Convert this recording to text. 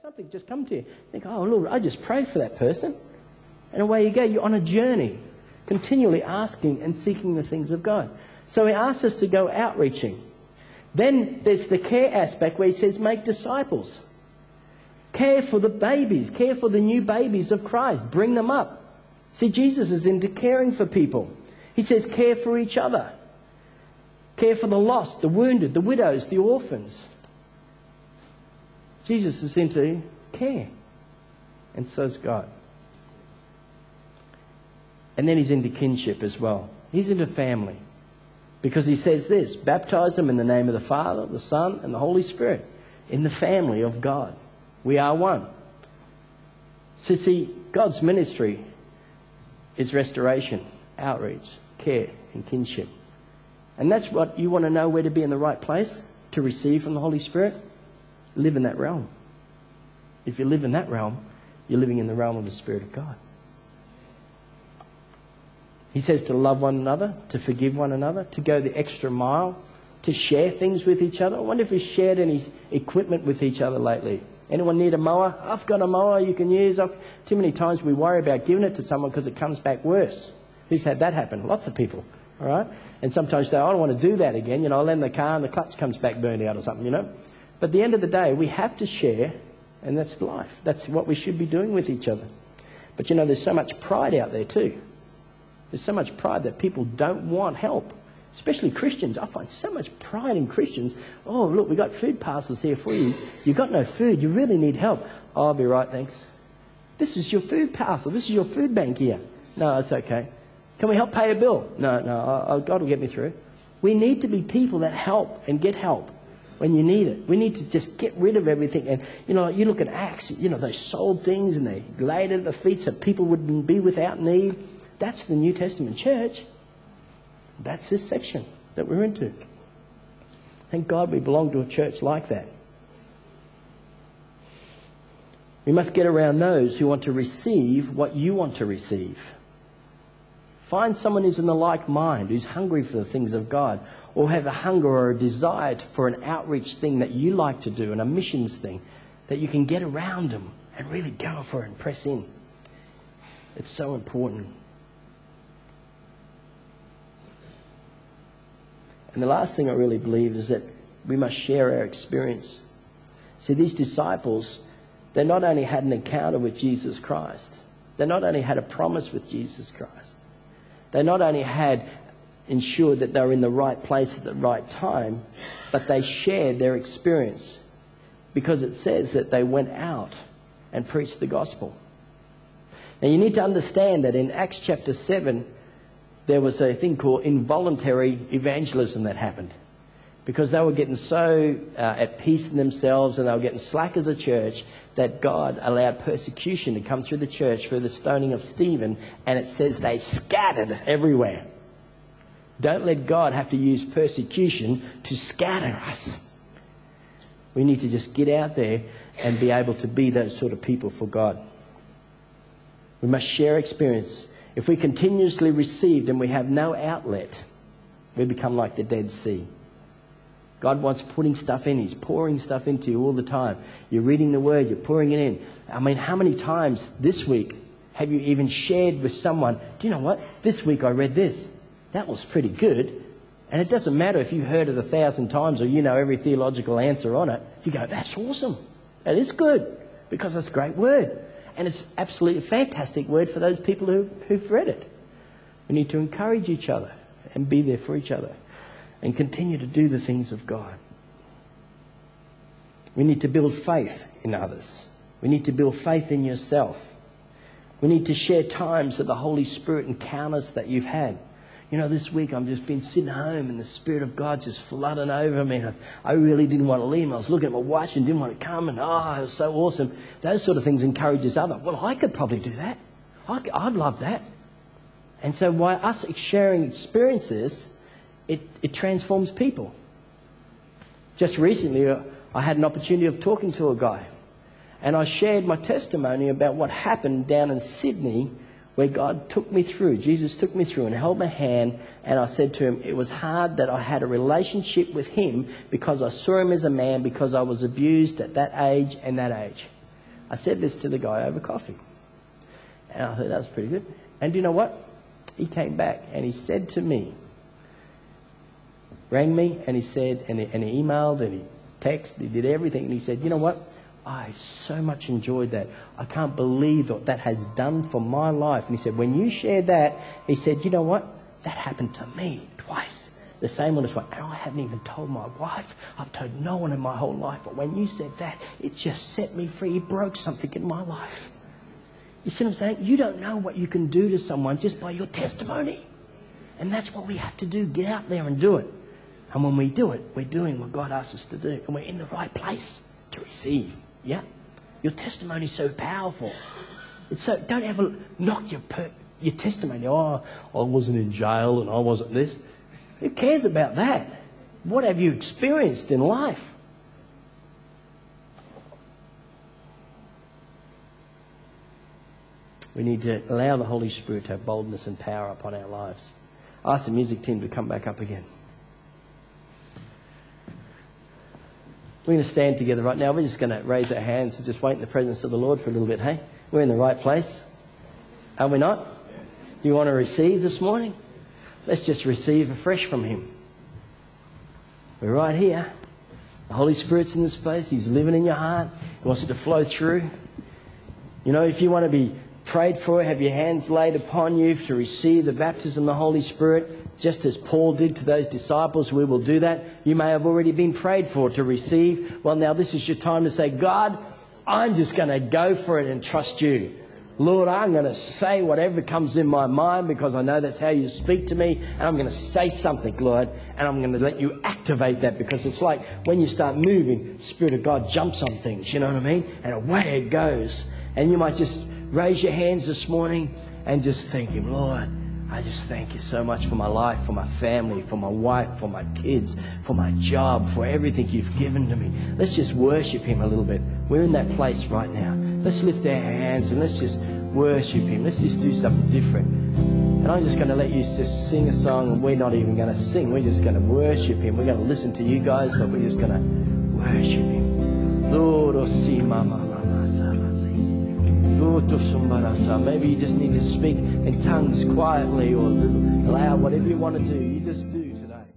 Something just come to you. Think, oh, Lord, I just pray for that person. And away you go. You're on a journey, continually asking and seeking the things of God. So he asks us to go outreaching. Then there's the care aspect where he says, make disciples. Care for the babies, care for the new babies of Christ, bring them up. See, Jesus is into caring for people. He says, care for each other, care for the lost, the wounded, the widows, the orphans. Jesus is into care, and so is God. And then he's into kinship as well. He's into family. Because he says this baptize them in the name of the Father, the Son, and the Holy Spirit, in the family of God. We are one. So, see, God's ministry is restoration, outreach, care, and kinship. And that's what you want to know where to be in the right place to receive from the Holy Spirit. Live in that realm. If you live in that realm, you're living in the realm of the Spirit of God. He says to love one another, to forgive one another, to go the extra mile, to share things with each other. I wonder if we shared any equipment with each other lately. Anyone need a mower? I've got a mower you can use. I've, too many times we worry about giving it to someone because it comes back worse. Who's had that happen? Lots of people. All right? And sometimes they say, I don't want to do that again. You know, I'll lend the car and the clutch comes back burned out or something, you know. But at the end of the day, we have to share, and that's life. That's what we should be doing with each other. But you know, there's so much pride out there too. There's so much pride that people don't want help, especially Christians. I find so much pride in Christians. Oh, look, we got food parcels here for you. You've got no food. You really need help. Oh, I'll be right, thanks. This is your food parcel. This is your food bank here. No, that's okay. Can we help pay a bill? No, no, God will get me through. We need to be people that help and get help when you need it. We need to just get rid of everything. And, you know, you look at Acts, you know, they sold things and they laid at the feet so people wouldn't be without need. That's the New Testament church. That's this section that we're into. Thank God we belong to a church like that. We must get around those who want to receive what you want to receive. Find someone who's in the like mind, who's hungry for the things of God, or have a hunger or a desire for an outreach thing that you like to do and a missions thing, that you can get around them and really go for it and press in. It's so important. And the last thing I really believe is that we must share our experience. See, these disciples, they not only had an encounter with Jesus Christ, they not only had a promise with Jesus Christ, they not only had ensured that they were in the right place at the right time, but they shared their experience because it says that they went out and preached the gospel. Now, you need to understand that in Acts chapter 7, there was a thing called involuntary evangelism that happened because they were getting so uh, at peace in themselves and they were getting slack as a church that God allowed persecution to come through the church for the stoning of Stephen, and it says they scattered everywhere. Don't let God have to use persecution to scatter us. We need to just get out there and be able to be those sort of people for God. We must share experience if we continuously receive and we have no outlet, we become like the Dead Sea. God wants putting stuff in. He's pouring stuff into you all the time. You're reading the Word, you're pouring it in. I mean, how many times this week have you even shared with someone, do you know what? This week I read this. That was pretty good. And it doesn't matter if you heard it a thousand times or you know every theological answer on it. You go, that's awesome. That is good because it's a great word. And it's absolutely a fantastic word for those people who've, who've read it. We need to encourage each other and be there for each other and continue to do the things of God. We need to build faith in others. We need to build faith in yourself. We need to share times that the Holy Spirit encounters that you've had. You know, this week I've just been sitting home and the Spirit of God just flooding over me. I really didn't want to leave. I was looking at my watch and didn't want to come. And oh, it was so awesome. Those sort of things encourages others. Well, I could probably do that. I, I'd love that. And so by us sharing experiences, it, it transforms people. Just recently, uh, I had an opportunity of talking to a guy. And I shared my testimony about what happened down in Sydney where God took me through. Jesus took me through and held my hand, and I said to him, It was hard that I had a relationship with him because I saw him as a man, because I was abused at that age and that age. I said this to the guy over coffee. And I thought that was pretty good. And do you know what? He came back and he said to me, rang me and he said, and he, and he emailed and he texted, he did everything. And he said, you know what? I so much enjoyed that. I can't believe what that has done for my life. And he said, when you shared that, he said, you know what? That happened to me twice. The same one as one. Oh, and I haven't even told my wife. I've told no one in my whole life. But when you said that, it just set me free. It broke something in my life. You see what I'm saying? You don't know what you can do to someone just by your testimony. And that's what we have to do. Get out there and do it. And when we do it, we're doing what God asks us to do. And we're in the right place to receive. Yeah? Your testimony is so powerful. It's so, don't ever knock your, per, your testimony. Oh, I wasn't in jail and I wasn't this. Who cares about that? What have you experienced in life? We need to allow the Holy Spirit to have boldness and power upon our lives. Ask the music team to come back up again. We're going to stand together right now. We're just going to raise our hands and just wait in the presence of the Lord for a little bit, hey? We're in the right place. Are we not? Do you want to receive this morning? Let's just receive afresh from Him. We're right here. The Holy Spirit's in this place. He's living in your heart. He wants to flow through. You know, if you want to be prayed for, have your hands laid upon you to receive the baptism of the Holy Spirit, just as Paul did to those disciples, we will do that. You may have already been prayed for to receive. Well, now this is your time to say, God, I'm just going to go for it and trust you. Lord, I'm going to say whatever comes in my mind because I know that's how you speak to me. And I'm going to say something, Lord, and I'm going to let you activate that because it's like when you start moving, Spirit of God jumps on things, you know what I mean? And away it goes. And you might just raise your hands this morning and just thank Him, Lord. I just thank you so much for my life, for my family, for my wife, for my kids, for my job, for everything you've given to me. Let's just worship Him a little bit. We're in that place right now. Let's lift our hands and let's just worship Him. Let's just do something different. And I'm just going to let you just sing a song, and we're not even going to sing. We're just going to worship Him. We're going to listen to you guys, but we're just going to worship Him. Lord, oh, see, Mama. Maybe you just need to speak in tongues quietly or loud, whatever you want to do. You just do.